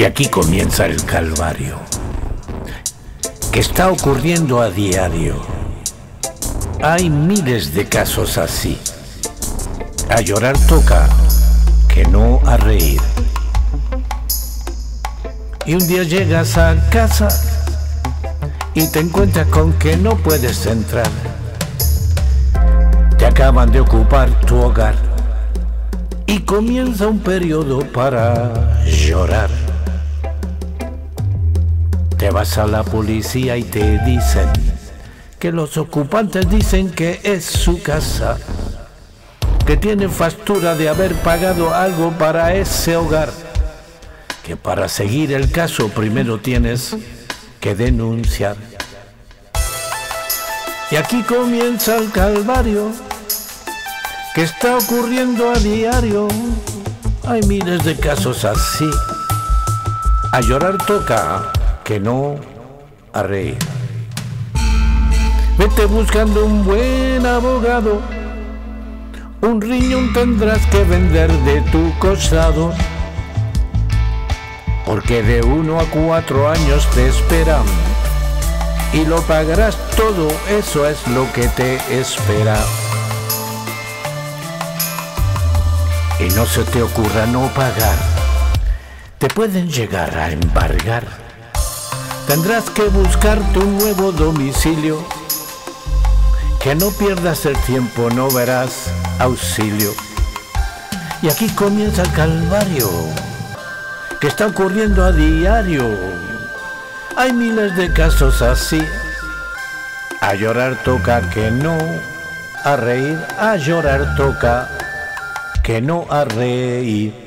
Y aquí comienza el calvario, que está ocurriendo a diario. Hay miles de casos así. A llorar toca, que no a reír. Y un día llegas a casa y te encuentras con que no puedes entrar. Te acaban de ocupar tu hogar y comienza un periodo para llorar. Te vas a la policía y te dicen que los ocupantes dicen que es su casa, que tiene factura de haber pagado algo para ese hogar, que para seguir el caso primero tienes que denunciar. Y aquí comienza el calvario que está ocurriendo a diario. Hay miles de casos así. A llorar toca que no a reír. Vete buscando un buen abogado. Un riñón tendrás que vender de tu costado. Porque de uno a cuatro años te esperan. Y lo pagarás todo, eso es lo que te espera. Y no se te ocurra no pagar. Te pueden llegar a embargar Tendrás que buscarte un nuevo domicilio. Que no pierdas el tiempo, no verás auxilio. Y aquí comienza el calvario, que está ocurriendo a diario. Hay miles de casos así. A llorar toca que no, a reír, a llorar toca que no a reír.